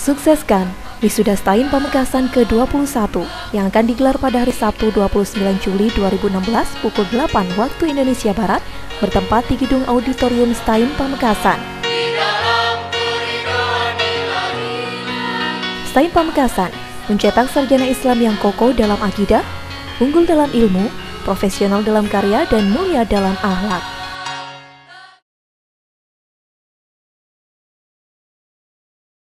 Sukseskan Wisuda Stain Pamekasan ke-21 yang akan digelar pada hari Sabtu 29 Juli 2016 pukul 8 waktu Indonesia Barat bertempat di Gedung Auditorium Stain Pamekasan. Stain Pamekasan mencetak sarjana Islam yang kokoh dalam akidah, unggul dalam ilmu, profesional dalam karya, dan mulia dalam akhlak.